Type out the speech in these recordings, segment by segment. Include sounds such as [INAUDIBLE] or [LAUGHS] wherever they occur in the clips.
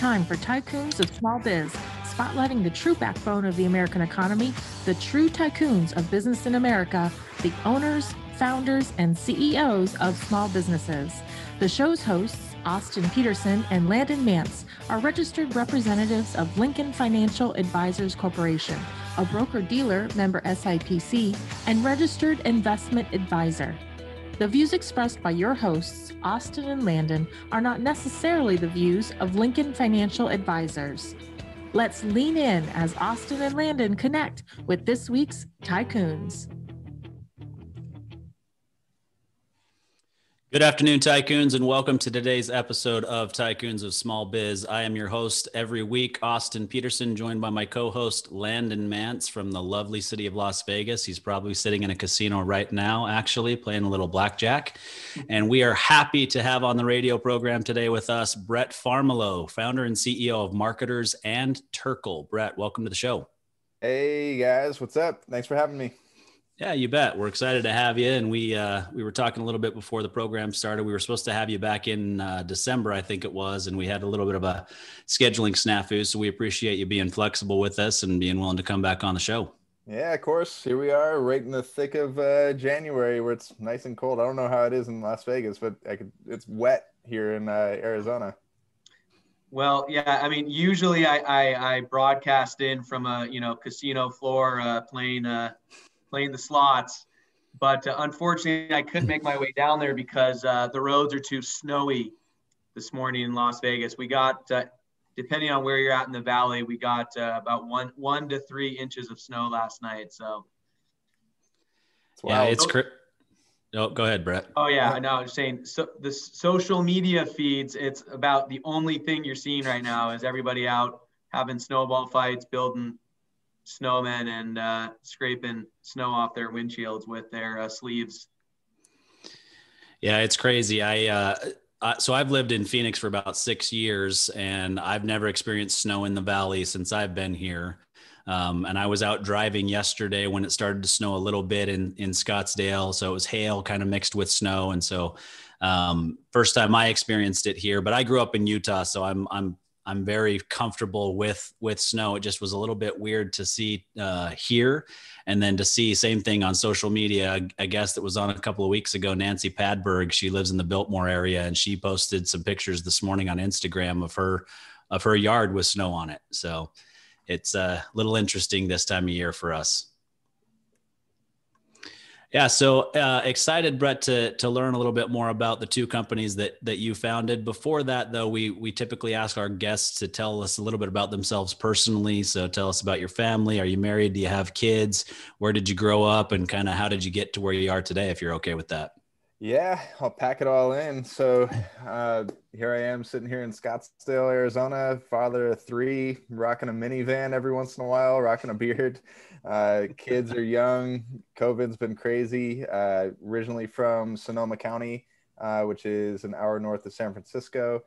Time for Tycoons of Small Biz, spotlighting the true backbone of the American economy, the true tycoons of business in America, the owners, founders, and CEOs of small businesses. The show's hosts, Austin Peterson and Landon Mance, are registered representatives of Lincoln Financial Advisors Corporation, a broker dealer member SIPC, and registered investment advisor. The views expressed by your hosts, Austin and Landon, are not necessarily the views of Lincoln Financial Advisors. Let's lean in as Austin and Landon connect with this week's Tycoons. Good afternoon, Tycoons, and welcome to today's episode of Tycoons of Small Biz. I am your host every week, Austin Peterson, joined by my co host, Landon Mance from the lovely city of Las Vegas. He's probably sitting in a casino right now, actually, playing a little blackjack. And we are happy to have on the radio program today with us Brett Farmiloe, founder and CEO of Markitors and Terkel. Brett, welcome to the show. Hey, guys, what's up? Thanks for having me. Yeah, you bet. We're excited to have you. And we uh, we were talking a little bit before the program started. We were supposed to have you back in uh, December, I think it was, and we had a little bit of a scheduling snafu. So we appreciate you being flexible with us and being willing to come back on the show. Yeah, of course. Here we are, right in the thick of uh, January, where it's nice and cold. I don't know how it is in Las Vegas, but could, it's wet here in uh, Arizona. Well, yeah, I mean, usually I, I, I, broadcast in from a you know casino floor uh, playing uh, playing the slots. But uh, unfortunately, I couldn't make my way down there because uh, the roads are too snowy this morning in Las Vegas. We got, uh, depending on where you're at in the valley, we got uh, about one one to three inches of snow last night. So, yeah, it's. Cr- Oh, go ahead, Brett. Oh yeah, I know. I'm saying so the social media feeds. It's about the only thing you're seeing right now is everybody out having snowball fights, building snowmen and uh, scraping snow off their windshields with their uh, sleeves. Yeah, it's crazy. I uh, uh, so I've lived in Phoenix for about six years, and I've never experienced snow in the valley since I've been here. Um, and I was out driving yesterday when it started to snow a little bit in in Scottsdale, so it was hail kind of mixed with snow, and so um, first time I experienced it here. But I grew up in Utah, so I'm I'm I'm very comfortable with with snow. It just was a little bit weird to see uh, here, and then to see same thing on social media. I guess that was on a couple of weeks ago. Nancy Padberg, she lives in the Biltmore area, and she posted some pictures this morning on Instagram of her of her yard with snow on it. So it's a little interesting this time of year for us. Yeah, so uh, excited, Brett, to to learn a little bit more about the two companies that that you founded. Before that, though, we we typically ask our guests to tell us a little bit about themselves personally. So tell us about your family. Are you married? Do you have kids? Where did you grow up? And kind of how did you get to where you are today? If you're okay with that. Yeah, I'll pack it all in. So uh, here I am sitting here in Scottsdale, Arizona, father of three, rocking a minivan every once in a while, rocking a beard. Uh, kids are young. COVID's been crazy. Uh, originally from Sonoma County, uh, which is an hour north of San Francisco.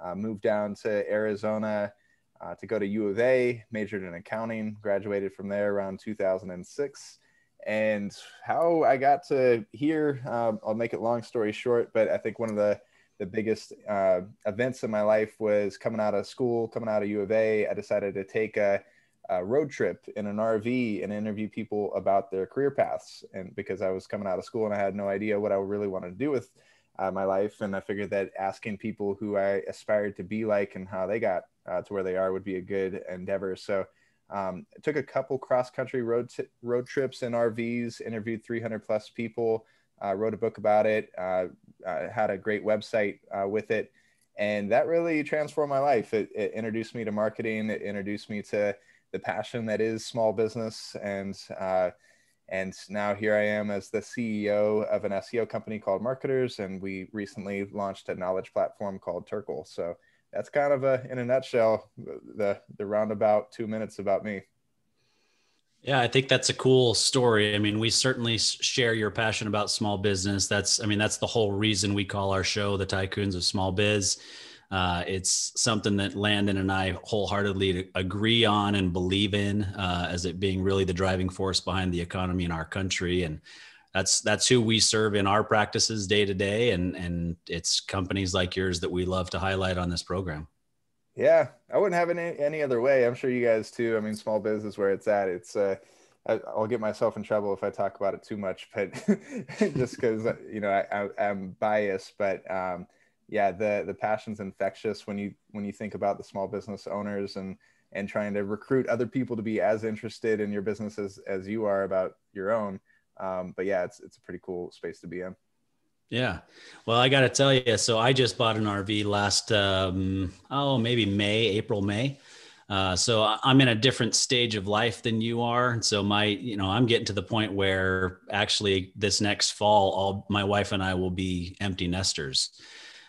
Uh, moved down to Arizona uh, to go to U of A, majored in accounting, graduated from there around 2006 and how I got to here, um, I'll make it long story short, but I think one of the the biggest uh, events in my life was coming out of school, coming out of U of A. I decided to take a, a road trip in an RV and interview people about their career paths. And because I was coming out of school and I had no idea what I really wanted to do with uh, my life, and I figured that asking people who I aspired to be like and how they got uh, to where they are would be a good endeavor. So um, took a couple cross country road t- road trips in RVs, interviewed 300 plus people, uh, wrote a book about it, uh, uh, had a great website uh, with it, and that really transformed my life. It, it, introduced me to marketing. It introduced me to the passion that is small business, and uh, and now here I am as the CEO of an SEO company called Markitors, and we recently launched a knowledge platform called Terkel. So that's kind of a in a nutshell the the roundabout two minutes about me. Yeah i think that's a cool story. I mean we certainly share your passion about small business. That's i mean that's the whole reason we call our show the tycoons of small biz. Uh, it's something that landon and i wholeheartedly agree on and believe in uh, as it being really the driving force behind the economy in our country. And that's that's who we serve in our practices day to day and and it's companies like yours that we love to highlight on this program Yeah, I wouldn't have any, any other way. I'm sure you guys too. I mean, small business where it's at, it's uh, I, will get myself in trouble if I talk about it too much, but [LAUGHS] just because you know I, I, am biased. But um, yeah, the the passion's infectious when you when you think about the small business owners and and trying to recruit other people to be as interested in your business as, as you are about your own. Um, but yeah, it's it's a pretty cool space to be in. Yeah. Well, I got to tell you, so I just bought an RV last, um, oh, maybe May, April, May. Uh, so I'm in a different stage of life than you are. And so my, you know, I'm getting to the point where actually this next fall, all my wife and I will be empty nesters.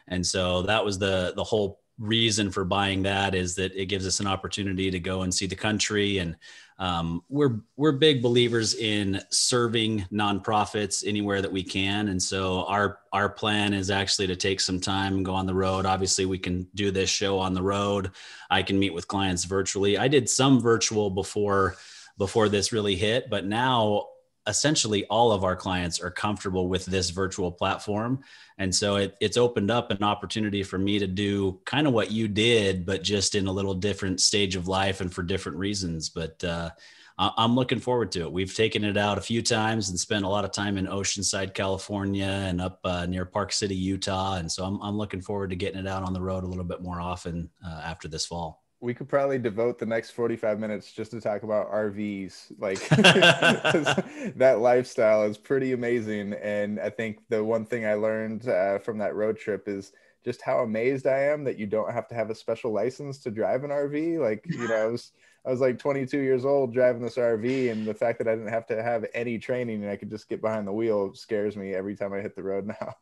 And so that was the the whole reason for buying that is that it gives us an opportunity to go and see the country and um, we're we're big believers in serving nonprofits anywhere that we can. And so our our plan is actually to take some time and go on the road. Obviously we can do this show on the road. I can meet with clients virtually. I did some virtual before before this really hit but now essentially all of our clients are comfortable with this virtual platform. And so it, it's opened up an opportunity for me to do kind of what you did but just in a little different stage of life and for different reasons. But uh, i'm looking forward to it. We've taken it out a few times and spent a lot of time in oceanside california and up uh, near park city utah. And so I'm, I'm looking forward to getting it out on the road a little bit more often uh, after this fall we could probably devote the next 45 minutes just to talk about RVs. Like [LAUGHS] [LAUGHS] that lifestyle is pretty amazing. And I think the one thing I learned uh, from that road trip is just how amazed I am that you don't have to have a special license to drive an RV. Like, you know, I was, I was like 22 years old driving this RV, and the fact that I didn't have to have any training and I could just get behind the wheel scares me every time I hit the road now.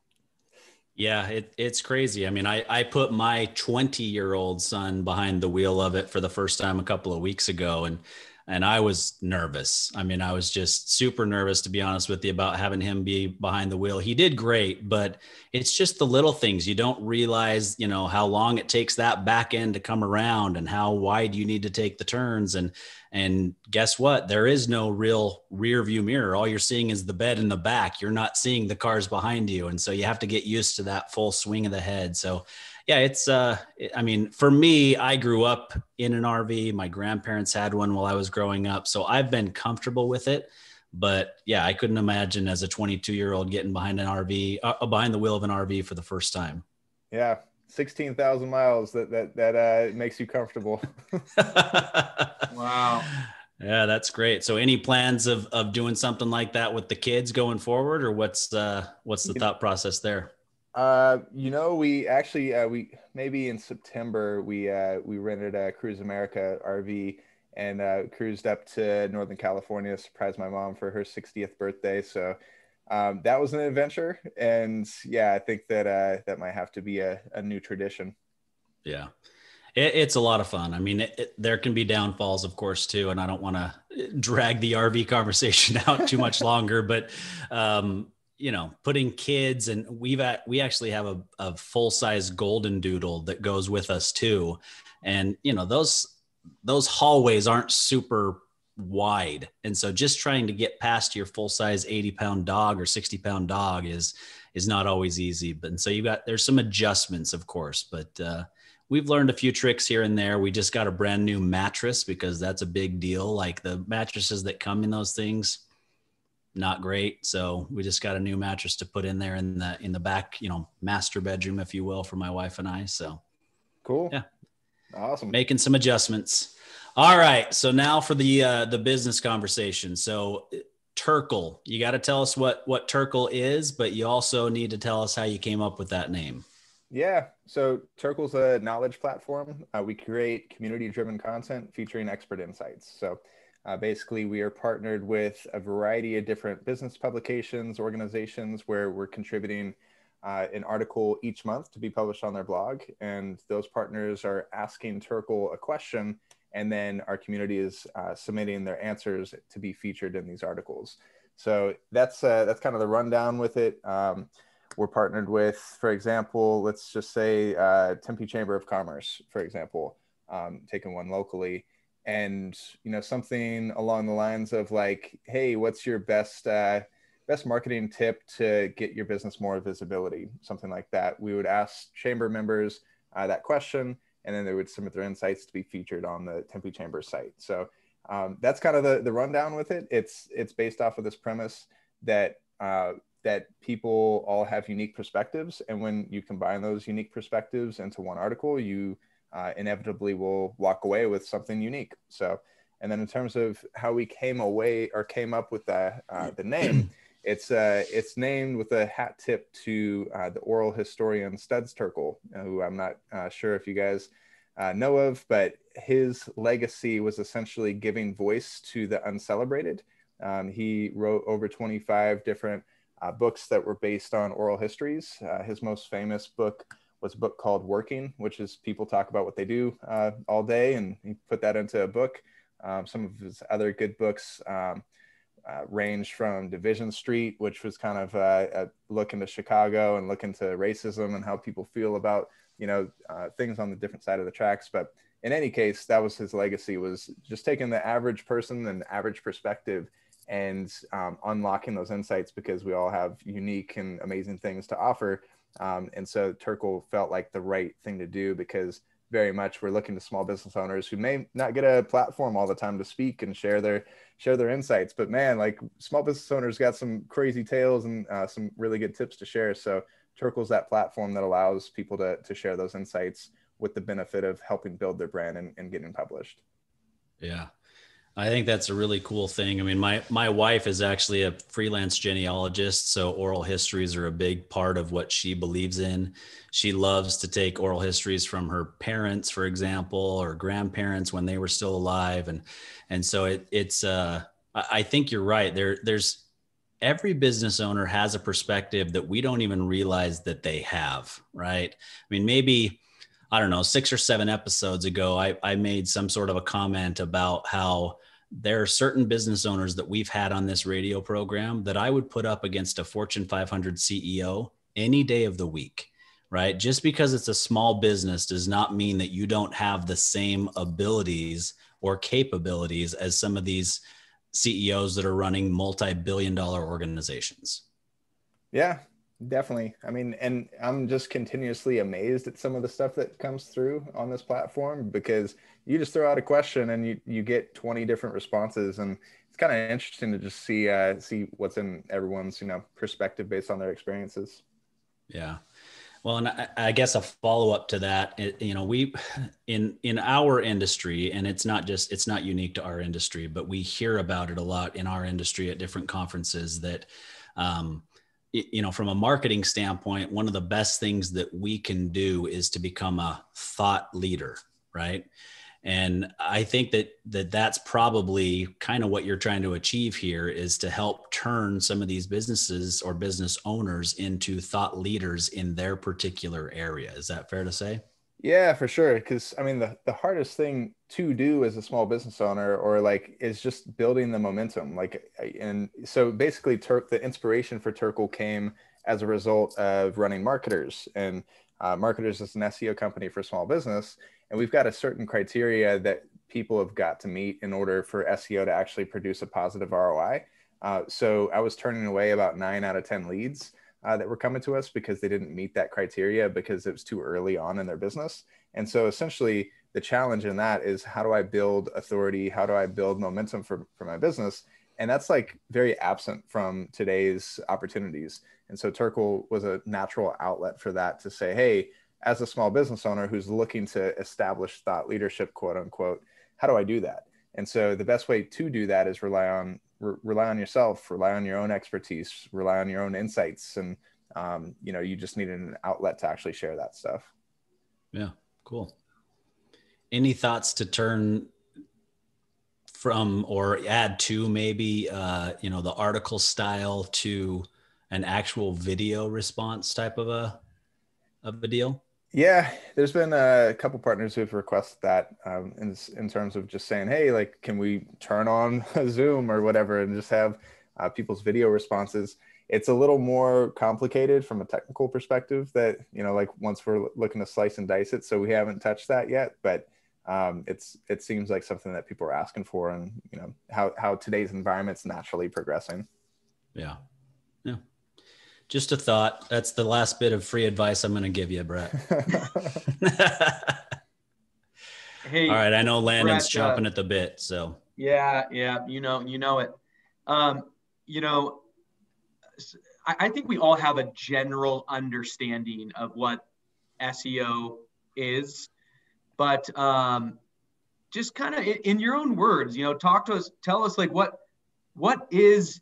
Yeah, it, it's crazy. I mean, I, I put my 20 year old son behind the wheel of it for the first time a couple of weeks ago. And and I was nervous. I mean, I was just super nervous to be honest with you about having him be behind the wheel. He did great, but it's just the little things. You don't realize, you know, how long it takes that back end to come around and how wide you need to take the turns and and guess what? There is no real rear view mirror. All you're seeing is the bed in the back. You're not seeing the cars behind you. And so you have to get used to that full swing of the head. So yeah, it's uh I mean, for me, I grew up in an RV. My grandparents had one while I was growing up, so I've been comfortable with it. But yeah, I couldn't imagine as a 22 year old getting behind an RV, uh, behind the wheel of an RV for the first time. Yeah, 16,000 miles that that that uh, makes you comfortable. [LAUGHS] wow. Yeah, that's great. So any plans of of doing something like that with the kids going forward or what's uh what's the thought process there? Uh, you know, we actually uh, we maybe in September we uh, we rented a Cruise America RV and uh, cruised up to Northern California, surprised my mom for her 60th birthday. So um, that was an adventure, and yeah, I think that uh, that might have to be a, a new tradition. Yeah. It, it's a lot of fun. I mean, it, it, there can be downfalls, of course, too, and I don't want to drag the RV [LAUGHS] conversation out too much longer, but um, you know putting kids and we've at, we actually have a, a full size golden doodle that goes with us too and you know those those hallways aren't super wide and so just trying to get past your full size 80 pound dog or 60 pound dog is is not always easy but and so you got there's some adjustments of course but uh, we've learned a few tricks here and there we just got a brand new mattress because that's a big deal like the mattresses that come in those things not great. So we just got a new mattress to put in there in the in the back, you know, master bedroom, if you will, for my wife and I. So cool. Yeah. Awesome. Making some adjustments. All right. So now for the uh the business conversation. So Terkel, you got to tell us what what Terkel is, but you also need to tell us how you came up with that name. Yeah. So Terkel's a knowledge platform. Uh, we create community driven content featuring expert insights. So uh, basically, we are partnered with a variety of different business publications, organizations where we're contributing uh, an article each month to be published on their blog. And those partners are asking Terkel a question, and then our community is uh, submitting their answers to be featured in these articles. So that's uh, that's kind of the rundown with it. Um, we're partnered with, for example, let's just say uh, Tempe Chamber of Commerce, for example, um, taking one locally and you know something along the lines of like hey what's your best uh, best marketing tip to get your business more visibility something like that we would ask chamber members uh, that question and then they would submit their insights to be featured on the Tempe Chamber site. So um, that's kind of the, the rundown with it. It's it's based off of this premise that uh, that people all have unique perspectives, and when you combine those unique perspectives into one article, you uh, inevitably will walk away with something unique. So, and then in terms of how we came away or came up with the uh, the name, [CLEARS THROAT] it's uh, it's named with a hat tip to uh, the oral historian Studs Terkel, who I'm not uh, sure if you guys uh, know of, but his legacy was essentially giving voice to the uncelebrated. Um, he wrote over 25 different uh, books that were based on oral histories. Uh, his most famous book was a book called Working, which is people talk about what they do uh, all day, and he put that into a book. Um, some of his other good books um, uh, ranged from Division Street, which was kind of uh, a look into Chicago and look into racism and how people feel about you know uh, things on the different side of the tracks. But in any case, that was his legacy was just taking the average person and average perspective and um, unlocking those insights because we all have unique and amazing things to offer. Um, and so Terkel felt like the right thing to do because very much we're looking to small business owners who may not get a platform all the time to speak and share their share their insights. But man, like small business owners got some crazy tales and uh, some really good tips to share. So Terkel's that platform that allows people to, to share those insights with the benefit of helping build their brand and, and getting published. Yeah, I think that's a really cool thing. I mean, my my wife is actually a freelance genealogist, so oral histories are a big part of what she believes in. She loves to take oral histories from her parents, for example, or grandparents when they were still alive, and and so it it's. Uh, I think you're right. There there's every business owner has a perspective that we don't even realize that they have. Right? I mean, maybe. I don't know, six or seven episodes ago, I, I made some sort of a comment about how there are certain business owners that we've had on this radio program that I would put up against a Fortune 500 CEO any day of the week, right? Just because it's a small business does not mean that you don't have the same abilities or capabilities as some of these CEOs that are running multi billion dollar organizations. Yeah, definitely. I mean, and I'm just continuously amazed at some of the stuff that comes through on this platform because you just throw out a question and you you get 20 different responses and it's kind of interesting to just see uh, see what's in everyone's you know perspective based on their experiences yeah well and I, I guess a follow-up to that you know we in in our industry and it's not just it's not unique to our industry but we hear about it a lot in our industry at different conferences that um, you know from a marketing standpoint one of the best things that we can do is to become a thought leader right? And i think that that that's probably kind of what you're trying to achieve here is to help turn some of these businesses or business owners into thought leaders in their particular area. Is that fair to say yeah for sure because i mean the, the hardest thing to do as a small business owner or like is just building the momentum like and so basically turk the inspiration for Terkel came as a result of running Markitors and uh, Markitors is an seo company for small business and we've got a certain criteria that people have got to meet in order for SEO to actually produce a positive ROI. Uh, so I was turning away about nine out of 10 leads uh, that were coming to us because they didn't meet that criteria because it was too early on in their business. And so essentially, the challenge in that is how do I build authority? How do I build momentum for, for my business? And that's like very absent from today's opportunities. And so Terkel was a natural outlet for that to say, hey, as a small business owner who's looking to establish thought leadership, quote unquote, how do I do that? And so the best way to do that is rely on re- rely on yourself, rely on your own expertise, rely on your own insights, and um, you know you just need an outlet to actually share that stuff. Yeah, cool. Any thoughts to turn from or add to maybe uh, you know the article style to an actual video response type of a of a deal? Yeah, there's been a couple partners who've requested that um, in in terms of just saying, hey, like, can we turn on [LAUGHS] Zoom or whatever and just have uh, people's video responses? It's a little more complicated from a technical perspective. That you know, like once we're looking to slice and dice it, so we haven't touched that yet. But um, it's it seems like something that people are asking for, and you know how how today's environment's naturally progressing. Yeah, yeah just a thought. That's the last bit of free advice I'm going to give you, Brett. [LAUGHS] Hey, All right, I know Landon's at, uh, at the bit, so Yeah, yeah, you know, you know it. Um, you know, I think we all have a general understanding of what SEO is, but um, just kind of in, in your own words, you know, talk to us, tell us like what what is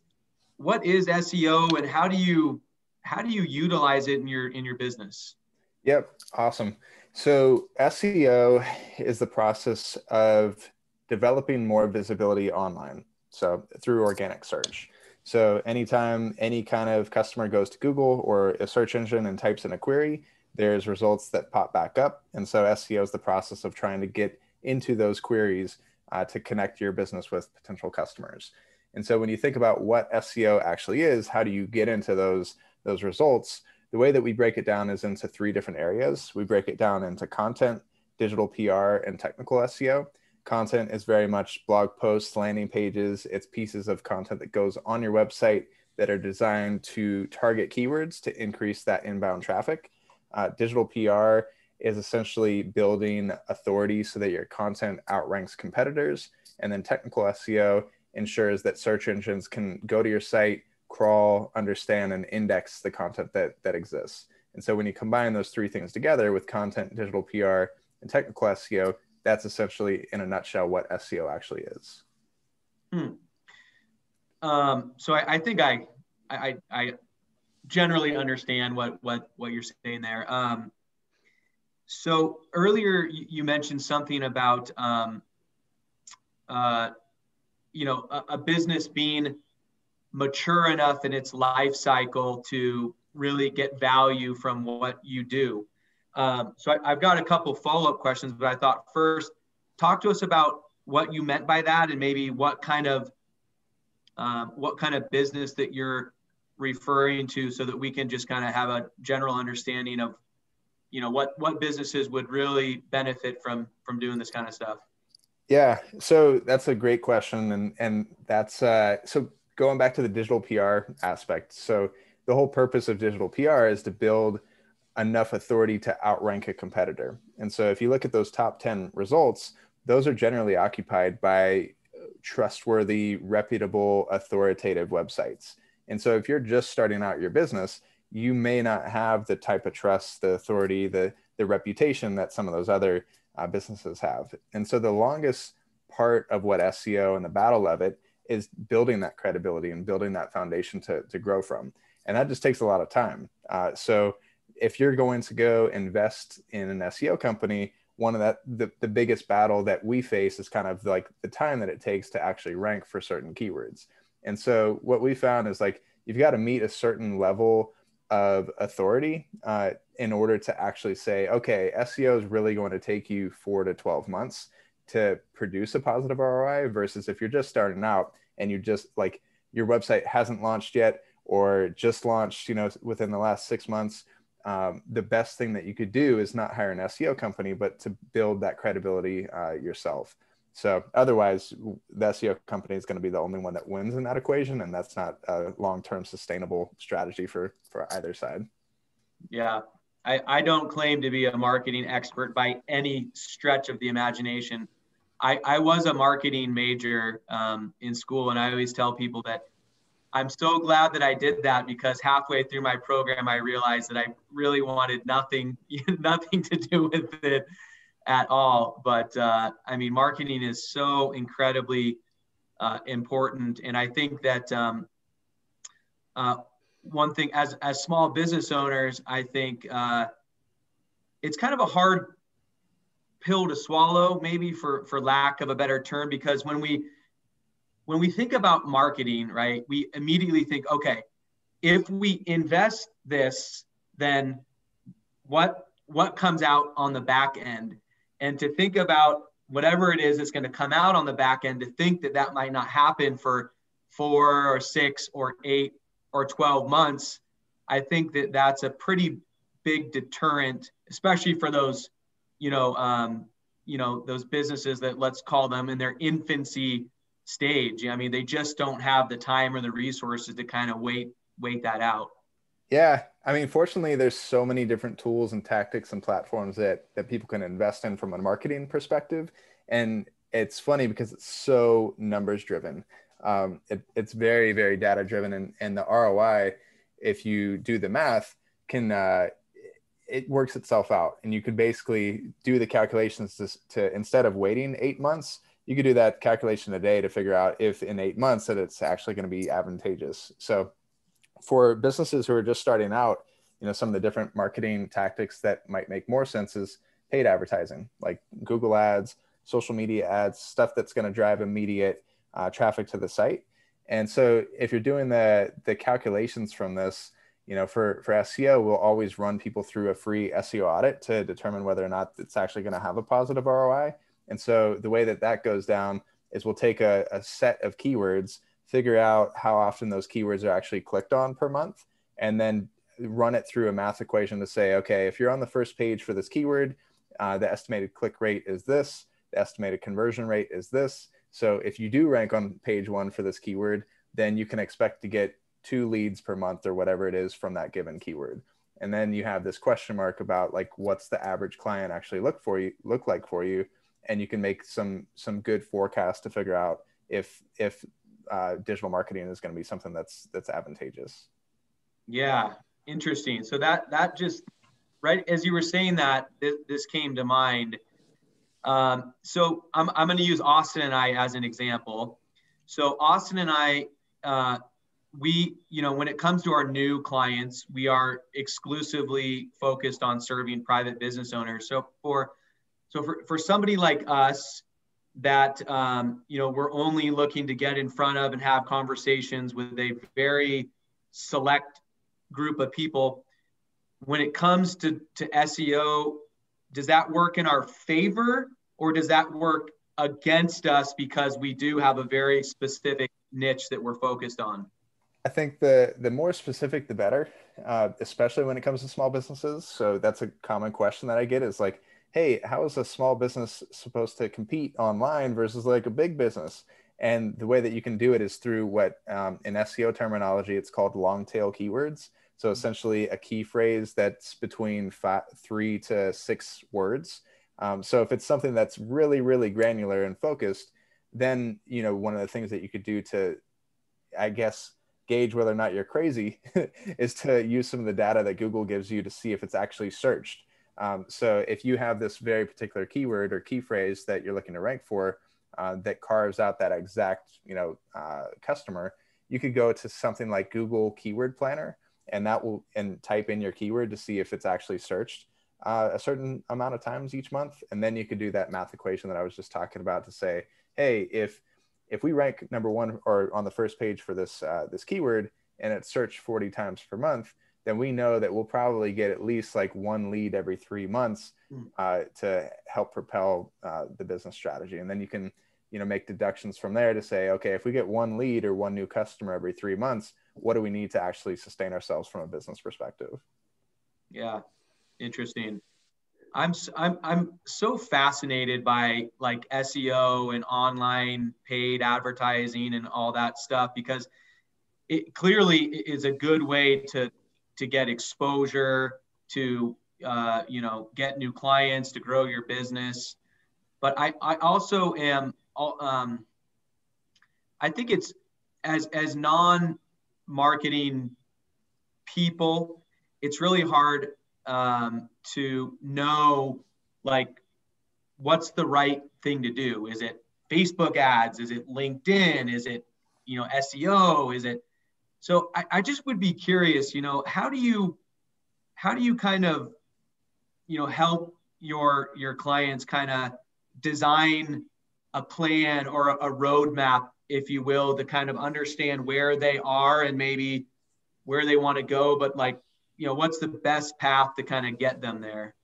what is SEO and how do you how do you utilize it in your in your business? Yep, awesome. So SEO is the process of developing more visibility online. So through organic search. So anytime any kind of customer goes to Google or a search engine and types in a query, there's results that pop back up. And so SEO is the process of trying to get into those queries uh, to connect your business with potential customers. And so when you think about what SEO actually is, how do you get into those those results? The way that we break it down is into three different areas. We break it down into content, digital PR, and technical SEO. Content is very much blog posts, landing pages. It's pieces of content that goes on your website that are designed to target keywords to increase that inbound traffic. Uh, digital PR is essentially building authority so that your content outranks competitors. And then technical SEO ensures that search engines can go to your site, crawl, understand, and index the content that, that exists. And so when you combine those three things together with content, digital PR, and technical SEO, that's essentially in a nutshell what SEO actually is. Hmm. Um, so I, I think I, I, I generally understand what what what you're saying there. Um, so earlier you mentioned something about um, uh, you know a, a business being mature enough in its life cycle to really get value from what you do. Um, so I, I've got a couple follow up questions, but I thought first talk to us about what you meant by that and maybe what kind of um, what kind of business that you're referring to so that we can just kind of have a general understanding of you know what what businesses would really benefit from from doing this kind of stuff. Yeah, so that's a great question, and and that's uh, so going back to the digital PR aspect. So the whole purpose of digital PR is to build enough authority to outrank a competitor. And so if you look at those top ten results, those are generally occupied by trustworthy, reputable, authoritative websites. And so if you're just starting out your business, you may not have the type of trust, the authority, the the reputation that some of those other uh, businesses have. And so the longest part of what SEO and the battle of it is building that credibility and building that foundation to, to grow from. And that just takes a lot of time. Uh, so if you're going to go invest in an SEO company, one of that the, the biggest battle that we face is kind of like the time that it takes to actually rank for certain keywords. And so what we found is like you've got to meet a certain level of authority uh, in order to actually say, okay, SEO is really going to take you four to 12 months to produce a positive ROI versus if you're just starting out and you just like your website hasn't launched yet or just launched, you know, within the last six months. Um, the best thing that you could do is not hire an SEO company, but to build that credibility uh, yourself. So otherwise, the SEO company is going to be the only one that wins in that equation, and that's not a long-term sustainable strategy for for either side. yeah I, I don't claim to be a marketing expert by any stretch of the imagination i, I was a marketing major um, in school and i always tell people that i'm so glad that i did that because halfway through my program i realized that i really wanted nothing [LAUGHS] nothing to do with it at all. But uh, I mean, marketing is so incredibly uh, important, and I think that um, uh, one thing as as small business owners, I think uh, it's kind of a hard pill to swallow, maybe for for lack of a better term, because when we when we think about marketing, right, we immediately think, okay, if we invest this, then what what comes out on the back end? And to think about whatever it is that's going to come out on the back end to think that that might not happen for four or six or eight or 12 months i think that that's a pretty big deterrent especially for those you know um, you know those businesses that let's call them in their infancy stage. I mean they just don't have the time or the resources to kind of wait wait that out. Yeah, I mean, fortunately, there's so many different tools and tactics and platforms that that people can invest in from a marketing perspective, and it's funny because it's so numbers driven. Um, it, it's very very data driven, and and the ROI, if you do the math, can uh, it works itself out, and you could basically do the calculations to, to instead of waiting eight months, you could do that calculation a day to figure out if in eight months that it's actually going to be advantageous. So for businesses who are just starting out, you know, some of the different marketing tactics that might make more sense is paid advertising, like Google ads, social media ads, stuff that's going to drive immediate uh, traffic to the site. And so if you're doing the the calculations from this, you know, for for SEO, we'll always run people through a free SEO audit to determine whether or not it's actually going to have a positive ROI. And so the way that that goes down is we'll take a, a set of keywords figure out how often those keywords are actually clicked on per month, and then run it through a math equation to say, okay, if you're on the first page for this keyword, uh, the estimated click rate is this, the estimated conversion rate is this. So if you do rank on page one for this keyword, then you can expect to get two leads per month or whatever it is from that given keyword. And then you have this question mark about like what's the average client actually look for you look like for you, and you can make some some good forecast to figure out if if uh, digital marketing is going to be something that's that's advantageous. Yeah, interesting. So that that just right as you were saying that this, this came to mind. Um, so I'm I'm going to use Austin and I as an example. So Austin and I, uh, we you know when it comes to our new clients, we are exclusively focused on serving private business owners. So for so for, for somebody like us that um, you know we're only looking to get in front of and have conversations with a very select group of people when it comes to, to seo does that work in our favor or does that work against us because we do have a very specific niche that we're focused on i think the the more specific the better uh, especially when it comes to small businesses so that's a common question that i get is like hey, how is a small business supposed to compete online versus like a big business? And the way that you can do it is through what um, in SEO terminology, it's called long tail keywords. So mm-hmm. essentially a key phrase that's between five, three to six words. Um, so if it's something that's really, really granular and focused, then, you know, one of the things that you could do to, I guess, gauge whether or not you're crazy [LAUGHS] is to use some of the data that Google gives you to see if it's actually searched. Um, so if you have this very particular keyword or key phrase that you're looking to rank for uh, that carves out that exact you know uh, customer, you could go to something like Google Keyword Planner, and that will and type in your keyword to see if it's actually searched uh, a certain amount of times each month, and then you could do that math equation that I was just talking about to say, hey, if if we rank number one or on the first page for this uh, this keyword and it's searched 40 times per month then we know that we'll probably get at least like one lead every three months hmm. uh, to help propel uh, the business strategy. And then you can, you know, make deductions from there to say, okay, if we get one lead or one new customer every three months, what do we need to actually sustain ourselves from a business perspective? Yeah, interesting. I'm I'm I'm so fascinated by like SEO and online paid advertising and all that stuff because it clearly is a good way to to get exposure, to uh, you know get new clients, to grow your business. But I, I also am um, I think it's as as non marketing people, it's really hard um, to know like what's the right thing to do. Is it Facebook ads? Is it LinkedIn? Is it you know SEO? Is it so I, I just would be curious, you know, how do you how do you kind of you know help your your clients kind of design a plan or a, a roadmap, if you will, to kind of understand where they are and maybe where they want to go, but like, you know, what's the best path to kind of get them there?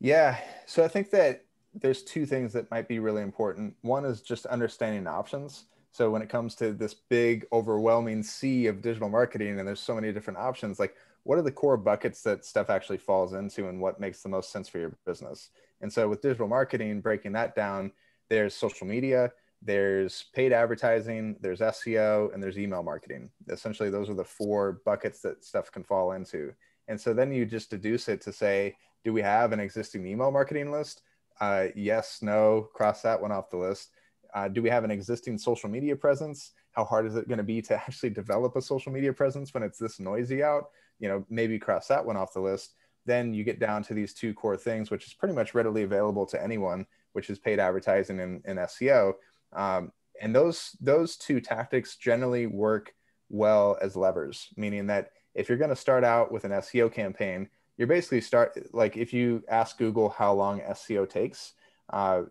Yeah. So I think that there's two things that might be really important. One is just understanding options. So when it comes to this big, overwhelming sea of digital marketing, and there's so many different options, like what are the core buckets that stuff actually falls into, and what makes the most sense for your business? And so with digital marketing, breaking that down, there's social media, there's paid advertising, there's SEO, and there's email marketing. Essentially, those are the four buckets that stuff can fall into. And so then you just deduce it to say, do we have an existing email marketing list? Uh, yes, no, cross that one off the list. Uh, do we have an existing social media presence? How hard is it going to be to [LAUGHS] actually develop a social media presence when it's this noisy out? You know, maybe cross that one off the list. Then you get down to these two core things, which is pretty much readily available to anyone, which is paid advertising and, and SEO. Um, and those those two tactics generally work well as levers, meaning that if you're going to start out with an SEO campaign, you're basically start like if you ask Google how long SEO takes, uh,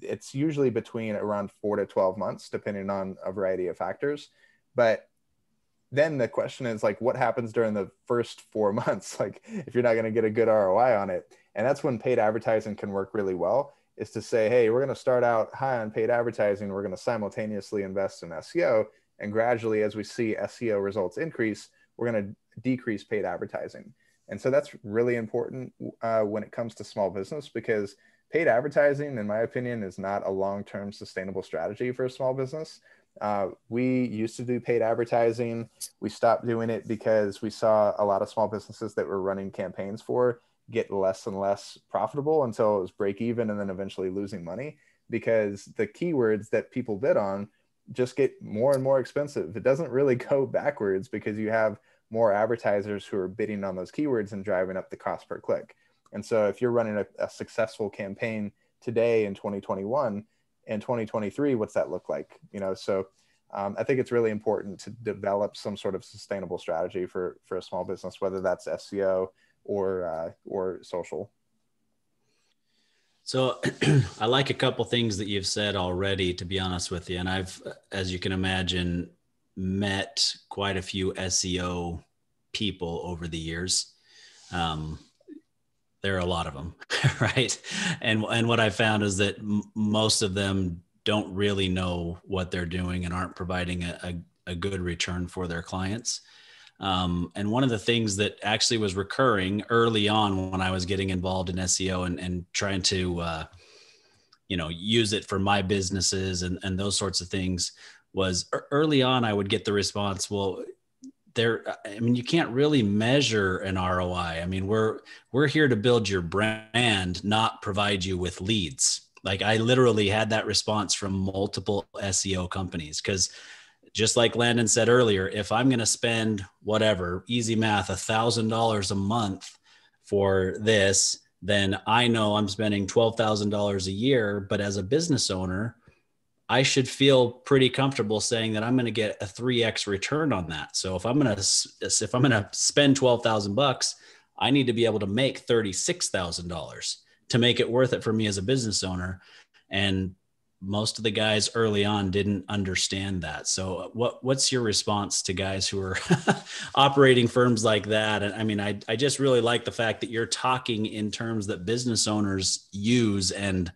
it's usually between around four to 12 months, depending on a variety of factors. But then the question is like, what happens during the first four [LAUGHS] months? Like, if you're not going to get a good ROI on it, and that's when paid advertising can work really well. Is to say, hey, we're going to start out high on paid advertising. We're going to simultaneously invest in SEO, and gradually, as we see SEO results increase, we're going to decrease paid advertising. And so that's really important uh, when it comes to small business because paid advertising, in my opinion, is not a long term sustainable strategy for a small business. Uh, we used to do paid advertising. We stopped doing it because we saw a lot of small businesses that were running campaigns for get less and less profitable until it was break even and then eventually losing money because the keywords that people bid on just get more and more expensive. It doesn't really [LAUGHS] go backwards because you have more advertisers who are bidding on those keywords and driving up the cost per click. And so if you're running a, a successful campaign today in 2021 and 2023, what's that look like? You know, so um, I think it's really important to develop some sort of sustainable strategy for for a small business, whether that's SEO or uh, or social. So [CLEARS THROAT] I like a couple things that you've said already, to be honest with you. And I've, as you can imagine, met quite a few SEO people over the years. Um, there are a lot of them, [LAUGHS] right? And and what I found is that m- most of them don't really know what they're doing and aren't providing a, a, a good return for their clients. Um, and one of the things that actually was recurring early on when I was getting involved in SEO and, and trying to, uh, you know, use it for my businesses and, and those sorts of things was early on, I would get the response, well, there, I mean, you can't really measure an ROI. I mean, we're, we're here to build your brand, not provide you with leads. Like I literally had that response from multiple SEO companies because just like Landon said earlier, if I'm going to spend whatever easy math, a thousand dollars a month for this, then I know I'm spending $12,000 a year. But as a business owner, I should feel pretty comfortable saying that I'm going to get a 3x return on that. So if I'm going to if I'm going to spend 12,000 bucks, I need to be able to make $36,000 to make it worth it for me as a business owner. And most of the guys early on didn't understand that. So what what's your response to guys who are [LAUGHS] operating firms like that? And I mean, I I just really like the fact that you're talking in terms that business owners use and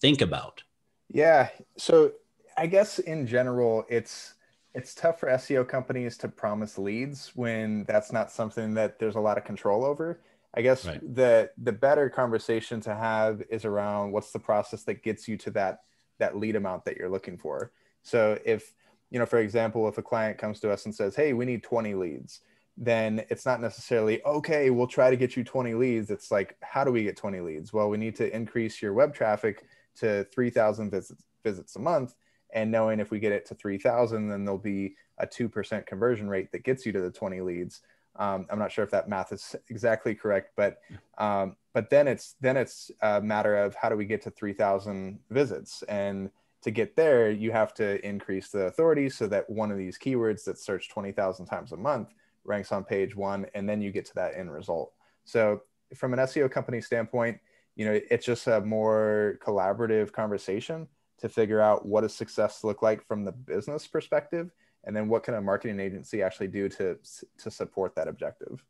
think about. Yeah. So I guess in general, it's it's tough for SEO companies to promise leads when that's not something that there's a lot of control over. I guess right. the the better conversation to have is around what's the process that gets you to that that lead amount that you're looking for. So if, you know, for example, if a client comes to us and says, Hey, we need 20 leads, then it's not necessarily, okay, we'll try to get you 20 leads. It's like, how do we get 20 leads? Well, we need to increase your web traffic to 3,000 visits, visits a month. And knowing if we get it to 3,000, then there'll be a 2% conversion rate that gets you to the 20 leads. Um, I'm not sure if that math is exactly correct, but um, but then it's then it's a matter of how do we get to 3,000 visits, and to get there, you have to increase the authority so that one of these keywords that's searched 20,000 times a month ranks on page one, and then you get to that end result. So from an SEO company standpoint, you know it's just a more collaborative conversation to figure out what does success look like from the business perspective and then what can a marketing agency actually do to to support that objective.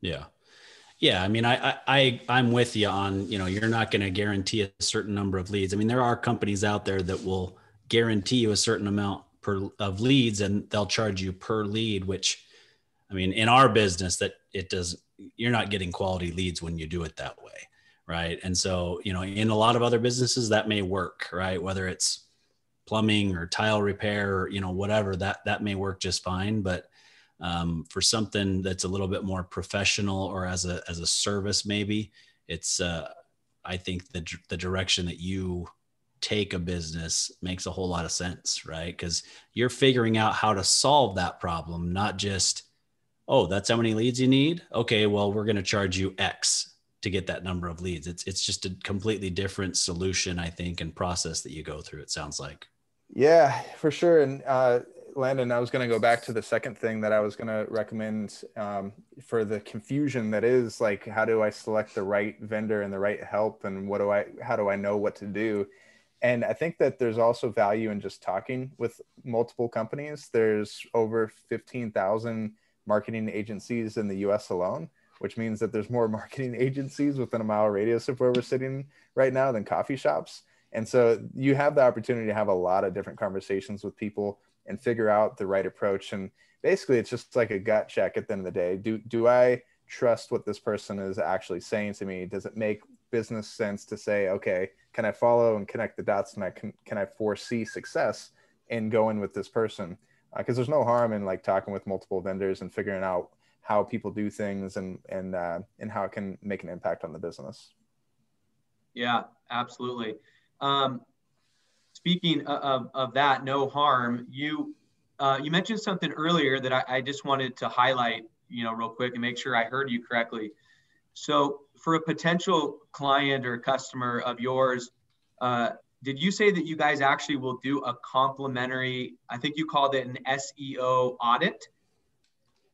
Yeah yeah i mean i i i'm with you on you know you're not going to guarantee a certain number of leads. I mean there are companies out there that will guarantee you a certain amount per of leads and they'll charge you per lead which i mean in our business that it does you're not getting quality leads when you do it that way right? And so you know in a lot of other businesses that may work right? Whether it's plumbing or tile repair or you know whatever that that may work just fine but Um, for something that's a little bit more professional or as a as a service, maybe it's uh, I think the the direction that you take a business makes a whole lot of sense, right? Because you're figuring out how to solve that problem, not just, oh, that's how many leads you need. Okay, well, we're going to charge you X to get that number of leads. It's it's just a completely different solution, I think, and process that you go through. It sounds like. Yeah, for sure. And uh, Landon, I was going to go back to the second thing that I was going to recommend um, for the confusion that is like, how do I select the right vendor and the right help, and what do I, how do I know what to do? And I think that there's also value in just talking with multiple companies. There's over 15,000 marketing agencies in the US alone, which means that there's more [LAUGHS] marketing agencies within a mile radius of where we're sitting right now than coffee shops. And so you have the opportunity to have a lot of different conversations with people and figure out the right approach. And basically, it's just like a gut check at the end of the day. Do, do I trust what this person is actually saying to me? Does it make business sense to say, okay, can I follow and connect the dots and I can, can I foresee success in going with this person? Because uh, there's no harm in like talking with multiple vendors and figuring out how people do things and, and, uh, and how it can make an impact on the business. Yeah, absolutely. Um, speaking of, of that, no harm, you, uh, you mentioned something earlier that I, I just wanted to highlight, you know, real quick and make sure I heard you correctly. So for a potential client or customer of yours, uh, did you say that you guys actually will do a complimentary, I think you called it an SEO audit?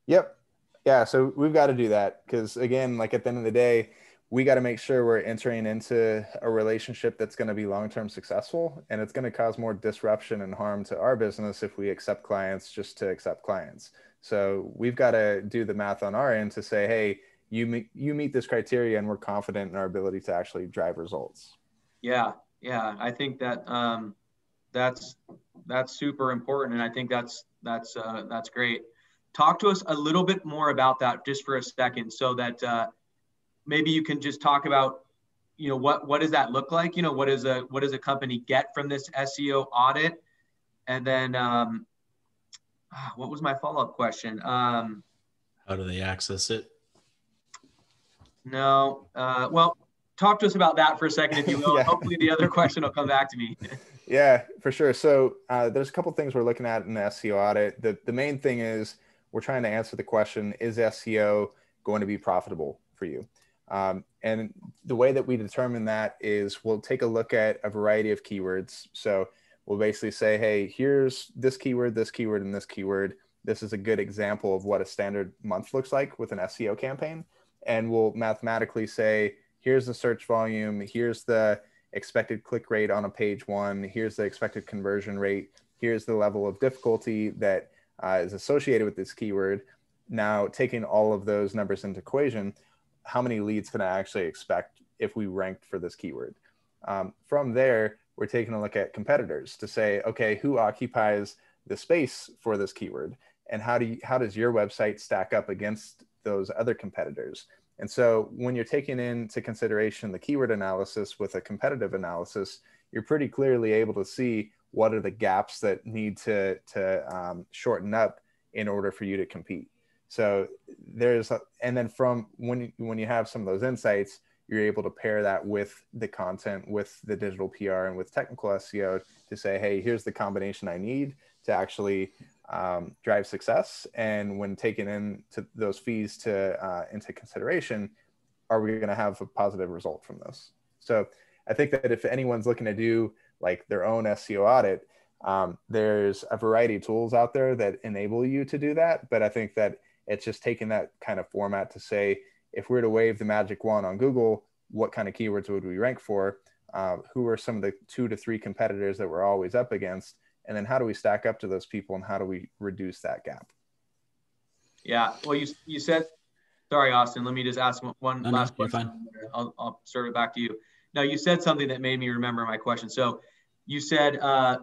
Yep. Yeah. So we've got to do that because, again, like at the end of the day, we got to make sure we're entering into a relationship that's going to be long term successful. And it's going to cause more disruption and harm to our business if we accept clients just to accept clients. So we've got to do the math on our end to say, hey, you meet you meet this criteria and we're confident in our ability to actually drive results yeah yeah i think that um, that's that's super important and i think that's that's uh, that's great talk to us a little bit more about that just for a second so that uh, maybe you can just talk about you know what what does that look like you know what is a what does a company get from this seo audit and then um, what was my follow-up question um, how do they access it no. Uh, well, talk to us about that for a second, if you [LAUGHS] will. yeah. Hopefully, the other question will come back to me. [LAUGHS] yeah, for sure. So uh, there's a couple things we're looking at in the SEO audit. The the main thing is we're trying to answer the question: Is SEO going to be profitable for you? Um, and the way that we determine that is we'll take a look at a variety of keywords. So we'll basically say, hey, here's this keyword, this keyword, and this keyword. This is a good example of what a standard month looks like with an SEO campaign and we'll mathematically say, here's the search volume, here's the expected click rate on a page one, here's the expected conversion rate, here's the level of difficulty that uh, is associated with this keyword. Now, taking all of those numbers into equation, how many leads can I actually expect if we ranked for this keyword? Um, from there, we're taking a look at competitors to say, okay, who occupies the space for this keyword? And how do you, how does your website stack up against those other competitors. And so when you're taking into consideration the keyword analysis with a competitive analysis, you're pretty clearly able to see what are the gaps that need to, to um, shorten up in order for you to compete. So there's, a, and then from when, when you have some of those insights, you're able to pair that with the content, with the digital PR and with technical SEO to say, hey, here's the combination I need to actually um, drive success. And when taking into those fees to uh, into consideration, are we going to have a positive result from this? So I think that if anyone's looking to do like their own SEO audit, um, there's a variety of tools out there that enable you to do that. But I think that it's just taking that kind of format to say, if we were to wave the magic wand on Google, what kind of keywords would we rank for? Uh, who are some of the two to three competitors that we're always up against? and then how do we stack up to those people and how do we reduce that gap? Yeah well you, you said sorry austin let me just ask one no, last no, question. I'll, I'll serve it back to you. Now you said something that made me remember my question. So you said uh,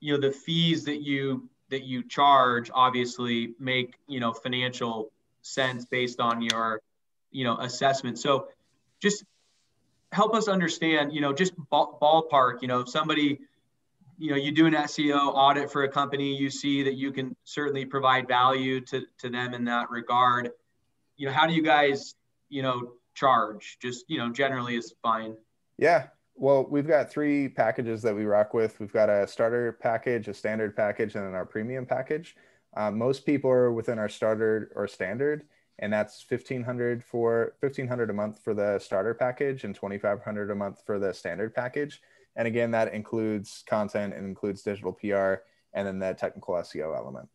you know the fees that you that you charge obviously make you know financial sense based on your you know assessment so just help us understand you know just ball, ballpark you know if somebody you know you do an SEO audit for a company, you see that you can certainly provide value to to them in that regard. You know, how do you guys you know charge? Just you know, generally is fine. Yeah, well, we've got three packages that we rock with. We've got a starter package, a standard package, and then our premium package. Uh, most people are within our starter or standard, and that's fifteen hundred for fifteen hundred a month for the starter package and twenty five hundred a month for the standard package. And again, that includes content, and includes digital PR, and then the technical SEO element.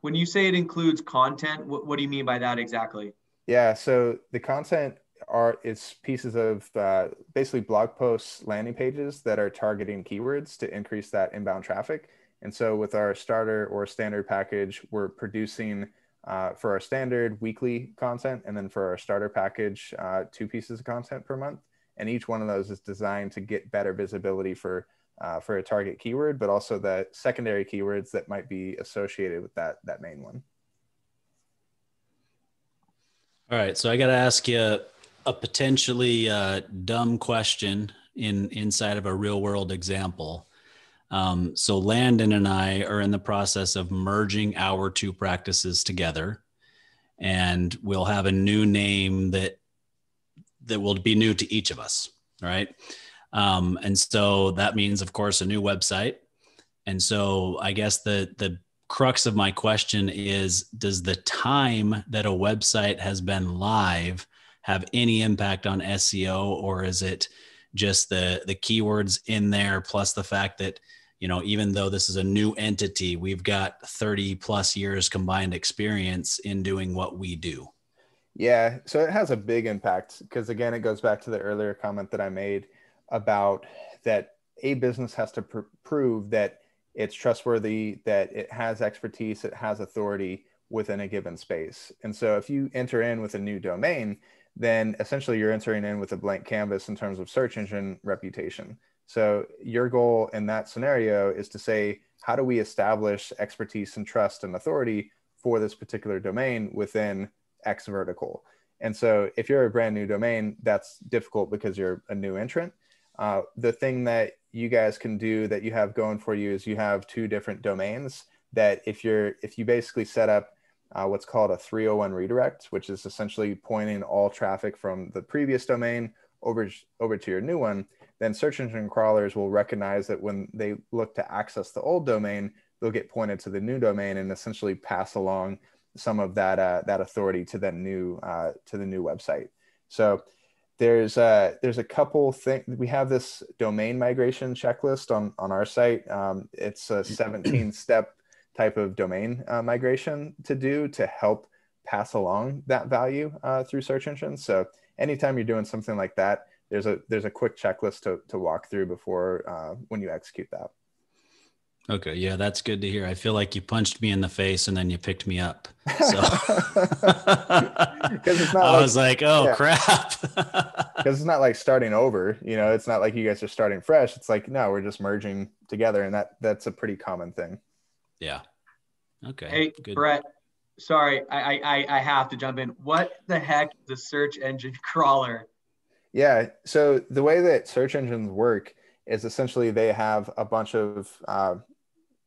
When you say it includes content, what, what do you mean by that exactly? Yeah, so the content are it's pieces of uh, basically blog posts, landing pages that are targeting keywords to increase that inbound traffic. And so with our starter or standard package, we're producing uh, for our standard weekly content, and then for our starter package, uh, two pieces of content per month. And each one of those is designed to get better visibility for uh, for a target keyword, but also the secondary keywords that might be associated with that that main one. All right, so I got to ask you a potentially uh, dumb question in inside of a real world example. Um, so Landon and I are in the process of merging our two practices together, and we'll have a new name that that will be new to each of us, right? Um, and so that means, of course, a new website. And so I guess the the crux of my question is: Does the time that a website has been live have any impact on SEO, or is it just the the keywords in there plus the fact that you know even though this is a new entity, we've got 30 plus years combined experience in doing what we do? Yeah, so it has a big impact because again, it goes back to the earlier comment that I made about that a business has to pr- prove that it's trustworthy, that it has expertise, it has authority within a given space. And so if you enter in with a new domain, then essentially you're entering in with a blank canvas in terms of search engine reputation. So your goal in that scenario is to say, how do we establish expertise and trust and authority for this particular domain within X vertical? And so if you're a brand new domain, that's difficult because you're a new entrant. Uh, the thing that you guys can do that you have going for you is you have two different domains that if you're if you basically set up uh, what's called a 301 redirect, which is essentially pointing all traffic from the previous domain over, over to your new one, then search engine crawlers will recognize that when they look to access the old domain, they'll get pointed to the new domain and essentially pass along some of that uh, that authority to the new uh, to the new website. So there's uh, there's a couple things. We have this domain migration checklist on on our site. Um, it's a [CLEARS THROAT] 17 step type of domain uh, migration to do to help pass along that value uh, through search engines. So anytime you're doing something like that, there's a there's a quick checklist to, to walk through before uh, when you execute that. Okay, yeah, that's good to hear. I feel like you punched me in the face and then you picked me up. [LAUGHS] So [LAUGHS] it's not I like, was like, oh yeah. crap. [LAUGHS] Because it's not like starting over, you know, it's not like you guys are starting fresh. It's like, no, we're just merging together. And that that's a pretty common thing. Yeah. Okay. Hey, good. Brett. Sorry, I, I I have to jump in. What the heck is a search engine [LAUGHS] crawler? Yeah. So the way that search engines work is essentially they have a bunch of uh,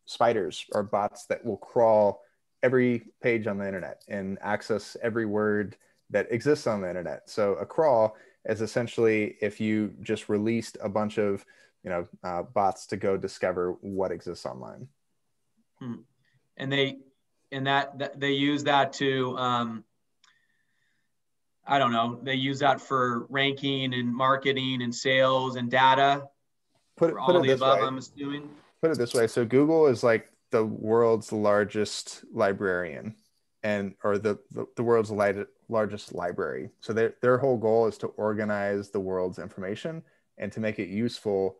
spiders or bots that will crawl every page on the internet and access every word that exists on the internet. So a crawl is essentially if you just released a bunch of you know uh, bots to go discover what exists online. Hmm. And they and that, that they use that to um, I don't know. They use that for ranking and marketing and sales and data. Put, put it this above, way. I'm assuming. Put it this way. So Google is like the world's largest librarian and or the, the, the world's li- largest library. So their, their whole goal is to organize the world's information and to make it useful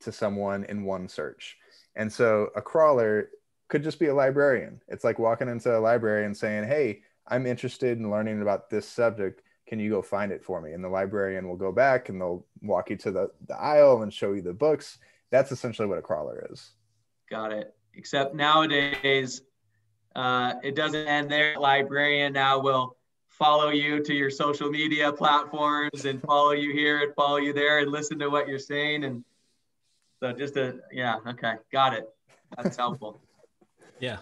to someone in one search. And so a crawler could just be a librarian. It's like walking into a library and saying, Hey, I'm interested in learning about this subject. Can you go find it for me? And the librarian will go back and they'll walk you to the, the aisle and show you the books. That's essentially what a crawler is. Got it. Except nowadays, uh, it doesn't end there. Librarian now will follow you to your social media platforms and follow you here and follow you there and listen to what you're saying and So just a yeah, okay, got it. That's helpful. [LAUGHS] yeah.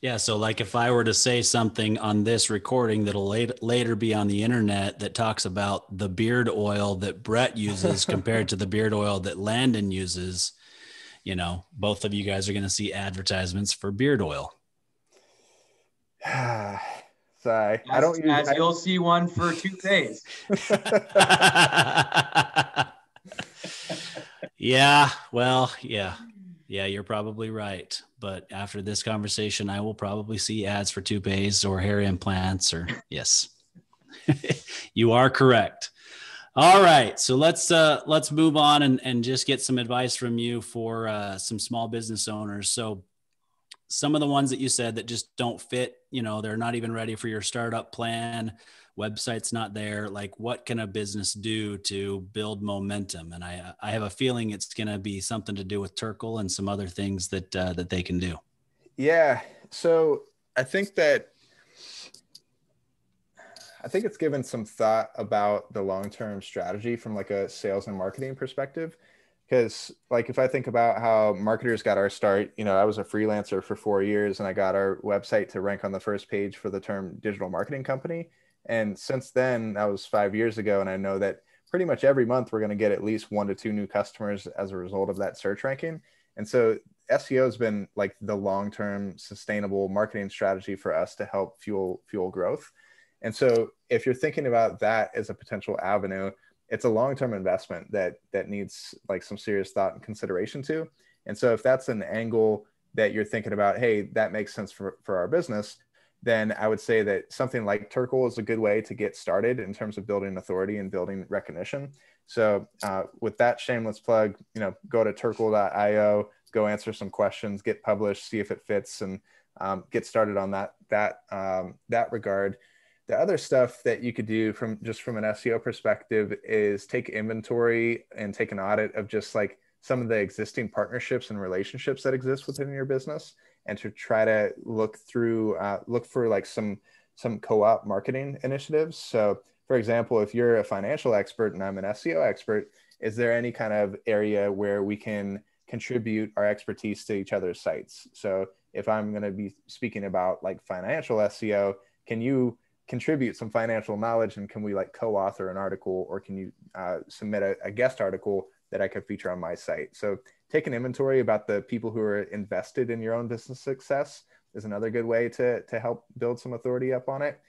Yeah. So, like, if I were to say something on this recording that'll later, later be on the internet that talks about the beard oil that Brett uses [LAUGHS] compared to the beard oil that Landon uses, you know, both of you guys are going to see advertisements for beard oil. [SIGHS] Sorry, as, I don't. Use, as I, you'll see one for two days. [LAUGHS] yeah. Well. Yeah. Yeah. You're probably right. But after this conversation, I will probably see ads for toupees or hair implants. Or yes, [LAUGHS] you are correct. All right, so let's uh, let's move on and, and just get some advice from you for uh, some small business owners. So some of the ones that you said that just don't fit, you know, they're not even ready for your startup plan, website's not there. Like, what can a business do to build momentum? And I I have a feeling it's going to be something to do with Terkel and some other things that uh, that they can do. Yeah, so I think that I think it's given some thought about the long-term strategy from like a sales and marketing perspective. Because like if I think about how Markitors got our start, you know, I was a freelancer for four years and I got our website to rank on the first page for the term digital marketing company. And since then, that was five years ago. And I know that pretty much every month we're going to get at least one to two new customers as a result of that search ranking. And so SEO has been like the long-term sustainable marketing strategy for us to help fuel fuel growth. And so if you're thinking about that as a potential avenue, it's a long-term investment that that needs like some serious thought and consideration to. And so if that's an angle that you're thinking about, hey, that makes sense for, for our business, then I would say that something like Terkel is a good way to get started in terms of building authority and building recognition. So uh, with that shameless plug, you know, go to terkel.io, go answer some questions, get published, see if it fits, and um, get started on that that um, that regard. The other stuff that you could do from just from an SEO perspective is take inventory and take an audit of just like some of the existing partnerships and relationships that exist within your business and to try to look through uh, look for like some some co-op marketing initiatives. So for example if you're a financial expert and i'm an seo expert is there any kind of area where we can contribute our expertise to each other's sites? So if i'm going to be speaking about like financial seo can you contribute some financial knowledge and can we like co-author an article or can you uh, submit a, a, guest article that i could feature on my site? So take an inventory about the people who are invested in your own business success is another good way to, to help build some authority up on it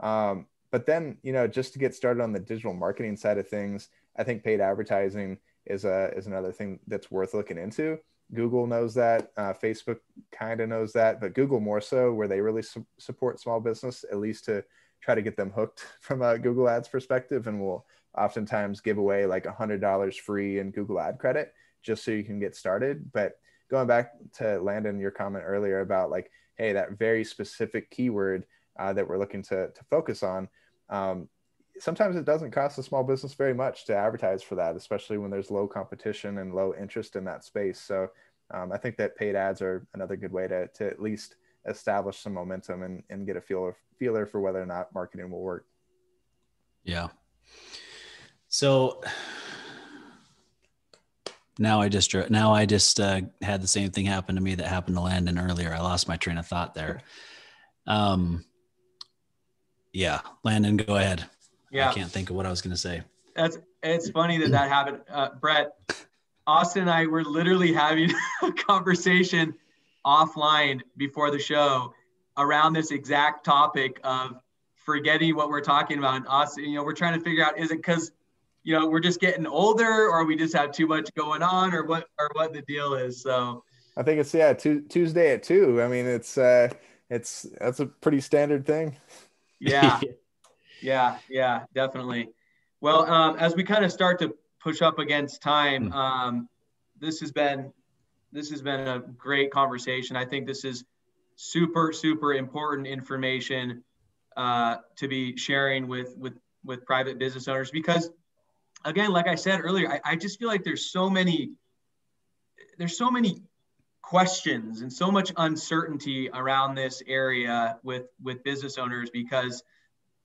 um, but then you know just to get started on the digital marketing side of things i think paid advertising is a is another thing that's worth looking into Google knows that. Uh, Facebook kind of knows that, but Google more so, where they really su- support small business, at least to try to get them hooked [LAUGHS] from a Google Ads perspective, and will oftentimes give away like a hundred dollars free in Google Ad credit just so you can get started. But going back to Landon, your comment earlier about like, hey, that very specific keyword uh, that we're looking to to focus on. Um, sometimes it doesn't cost a small business very much to advertise for that, especially when there's low competition and low interest in that space. So um, I think that paid ads are another good way to, to at least establish some momentum and, and get a feeler, feeler for whether or not marketing will work. Yeah. So now I just now I just uh, had the same thing happen to me that happened to Landon earlier. I lost my train of thought there. Um, yeah, Landon, go ahead. Yeah. I can't think of what I was going to say. That's it's funny that that happened. Uh, Brett, Austin and I were literally having [LAUGHS] a conversation offline before the show around this exact topic of forgetting what we're talking about. And Austin, you know, we're trying to figure out is it because you know we're just getting older, or we just have too much going on, or what, or what the deal is. So I think it's yeah t- Tuesday at two. I mean, it's uh, it's that's a pretty standard thing. Yeah. [LAUGHS] Yeah, yeah, definitely. Well, um, as we kind of start to push up against time, hmm. um, this has been this has been a great conversation. I think this is super super important information uh, to be sharing with with with private business owners because again like i said earlier I, I, just feel like there's so many there's so many questions and so much uncertainty around this area with with business owners because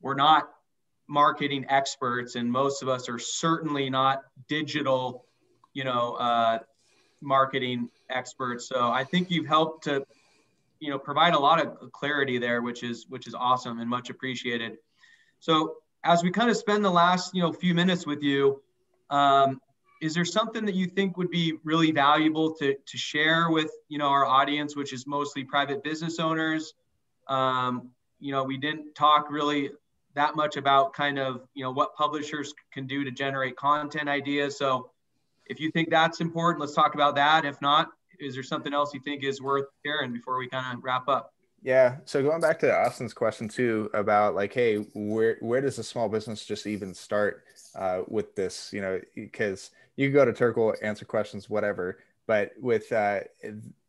we're not marketing experts and most of us are certainly not digital you know uh, marketing experts. So I think you've helped to, you know, provide a lot of clarity there, which is which is awesome and much appreciated. So as we kind of spend the last you know few minutes with you, um, is there something that you think would be really valuable to to share with you know our audience, which is mostly private business owners? Um, you know, we didn't talk really that much about kind of you know what publishers can do to generate content ideas. So if you think that's important, let's talk about that. If not, is there something else you think is worth sharing before we kind of wrap up? Yeah. So going back to Austin's question too about like, hey, where where does a small business just even start uh, with this? You know, because you can go to Terkel, answer questions, whatever. But with uh,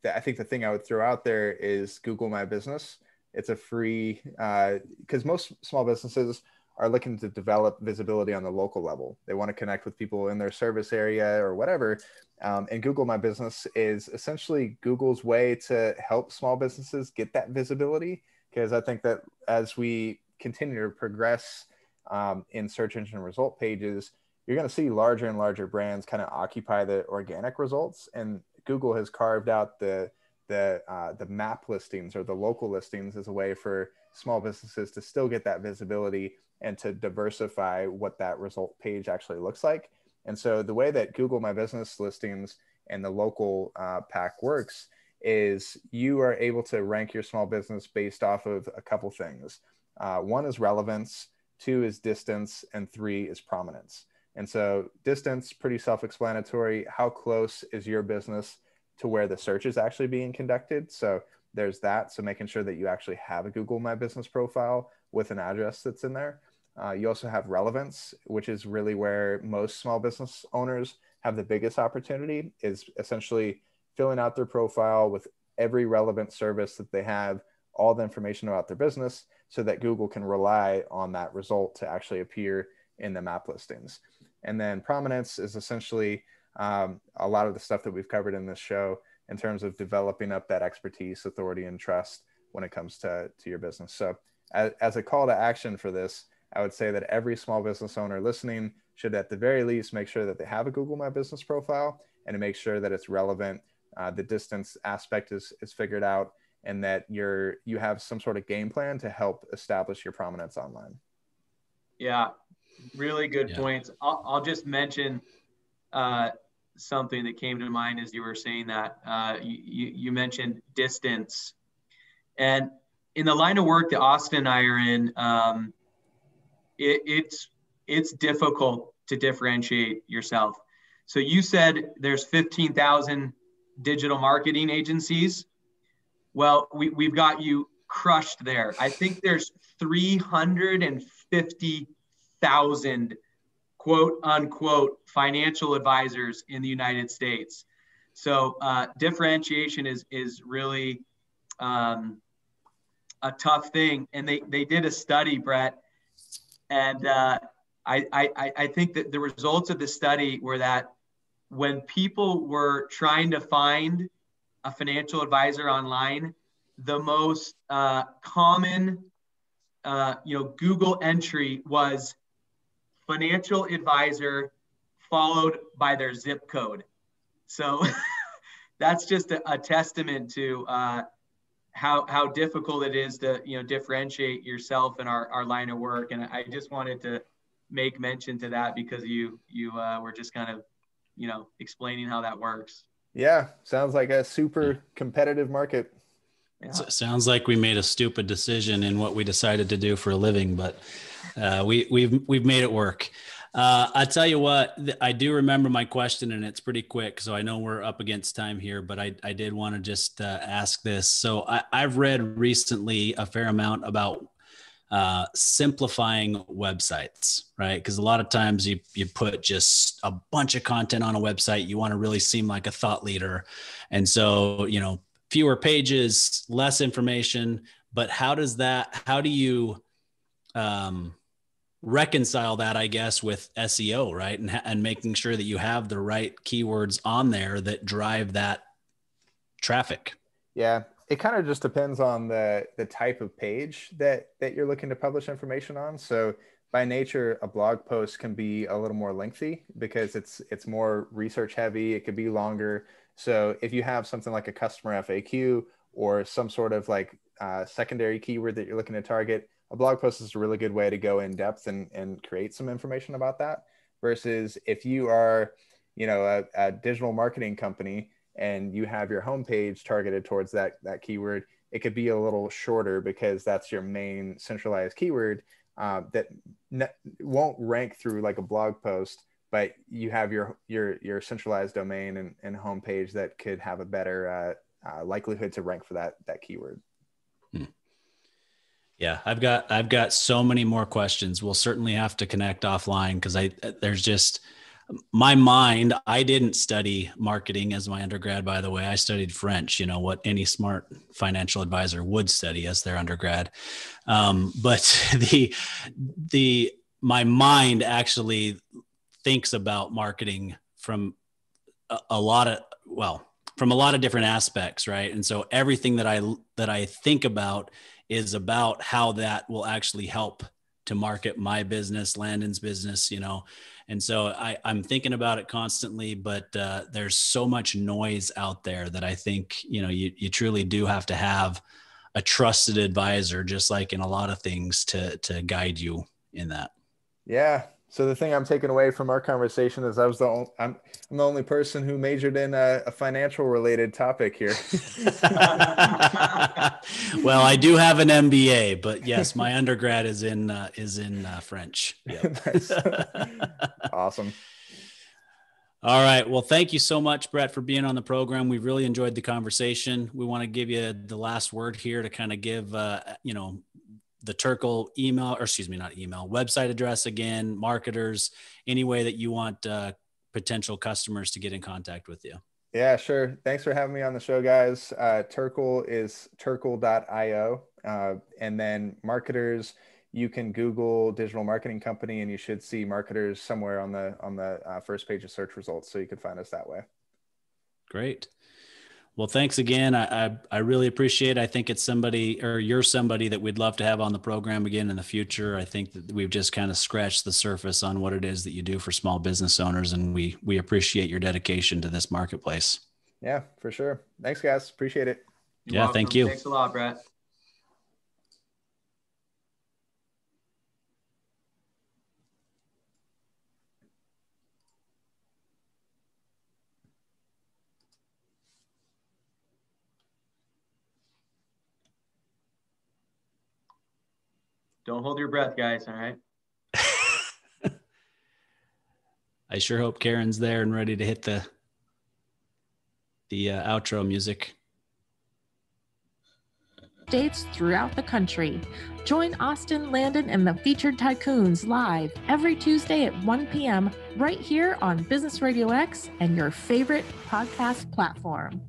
I think the thing I would throw out there is Google My Business. It's a free because uh, most small businesses are looking to develop visibility on the local level. They want to connect with people in their service area or whatever. Um, and Google My Business is essentially Google's way to help small businesses get that visibility. Because I think that as we continue to progress um, in search engine result pages, you're going to see larger and larger brands kind of occupy the organic results. And Google has carved out the the uh, the map listings or the local listings as a way for small businesses to still get that visibility and to diversify what that result page actually looks like. And so the way that Google My Business listings and the local uh, pack works is you are able to rank your small business based off of a couple things. Uh, one is relevance, two is distance, and three is prominence. And so distance, pretty self-explanatory. How close is your business to where the search is actually being conducted? So there's that. So making sure that you actually have a Google My Business profile with an address that's in there. Uh, you also have relevance, which is really where most small business owners have the biggest opportunity, is essentially filling out their profile with every relevant service that they have, all the information about their business, so that Google can rely on that result to actually appear in the map listings. And then prominence is essentially um, a lot of the stuff that we've covered in this show in terms of developing up that expertise, authority, and trust when it comes to, to your business. So, as, as a call to action for this, I would say that every small business owner listening should, at the very least, make sure that they have a Google My Business profile and to make sure that it's relevant. Uh, the distance aspect is, is figured out and that you're you have some sort of game plan to help establish your prominence online. Yeah, really good yeah. points. I'll, I'll just mention uh, something that came to mind as you were saying that. Uh, you, you mentioned distance. And in the line of work that Austin and I are in, um, it, it's it's difficult to differentiate yourself. So you said there's 15,000 digital marketing agencies. Well, we, we've got you crushed there. I think there's 350,000 quote unquote financial advisors in the United States. So uh, differentiation is is really um, a tough thing. And they they did a study, Brett, and uh, I, I, I think that the results of the study were that when people were trying to find a financial advisor online, the most uh, common uh, you know Google entry was financial advisor followed by their zip code. So [LAUGHS] that's just a, a testament to uh, how how difficult it is to you know differentiate yourself in our, our line of work. And i just wanted to make mention to that because you you uh, were just kind of you know explaining how that works. Yeah sounds like a super competitive market. Yeah. so sounds like we made a stupid decision in what we decided to do for a living but uh, we we've we've made it work uh, I tell you what, I do remember my question, and it's pretty quick, so I know we're up against time here. But I, I did want to just uh, ask this. So I, I've read recently a fair amount about uh, simplifying websites, right? Because a lot of times you you put just a bunch of content on a website, you want to really seem like a thought leader, and so you know fewer pages, less information. But how does that? How do you um, reconcile that i guess with seo right? And, and making sure that you have the right keywords on there that drive that traffic. Yeah. It kind of just depends on the the type of page that that you're looking to publish information on. So by nature a blog post can be a little more lengthy because it's it's more research heavy. It could be longer. So if you have something like a customer FAQ or some sort of like uh, secondary keyword that you're looking to target, a blog post is a really good way to go in depth and, and create some information about that. Versus if you are, you know, a, a digital marketing company and you have your homepage targeted towards that that keyword, it could be a little shorter because that's your main centralized keyword uh, that ne- won't rank through like a blog post but you have your your your centralized domain and, and homepage that could have a better uh, uh, likelihood to rank for that that keyword. Yeah i've got i've got so many more questions. We'll certainly have to connect offline because i there's just my mind i didn't study marketing as my undergrad by the way. I studied french you know what any smart financial advisor would study as their undergrad. Um, but [LAUGHS] the the my mind actually thinks about marketing from a, a lot of well from a lot of different aspects right? And so everything that i that i think about is about how that will actually help to market my business landon's business you know and so I, I'm thinking about it constantly, but uh, there's so much noise out there that I think, you know, you, you truly do have to have a trusted advisor, just like in a lot of things to, to guide you in that. Yeah, so the thing I'm taking away from our conversation is I was the only, I'm, I'm the only person who majored in a, a financial related topic here. [LAUGHS] well, I do have an MBA, but yes, my undergrad is in uh, is in uh, French. Yep. [LAUGHS] awesome. All right. Well, thank you so much, Brett, for being on the program. We've really enjoyed the conversation. We want to give you the last word here to kind of give, uh, you know, the Terkel email, or excuse me, not email, website address again, Markitors, any way that you want uh, potential customers to get in contact with you. Yeah, sure. Thanks for having me on the show, guys. Uh, Terkel is terkel.io. Uh, and then Markitors, you can Google digital marketing company and you should see Markitors somewhere on the on the uh, first page of search results. So you can find us that way. Great. Well, thanks again. I, I, I really appreciate. It. I think it's somebody or you're somebody that we'd love to have on the program again in the future. I think that we've just kind of scratched the surface on what it is that you do for small business owners, and we we appreciate your dedication to this marketplace. Yeah, for sure. Thanks, guys. Appreciate it. You're yeah, welcome. thank you. Thanks a lot, Brett. Don't hold your breath, guys. All right. [LAUGHS] I sure hope Karen's there and ready to hit the the uh, outro music. States throughout the country. Join Austin Landon and the featured tycoons live every Tuesday at 1 p.m. right here on Business Radio X and your favorite podcast platform.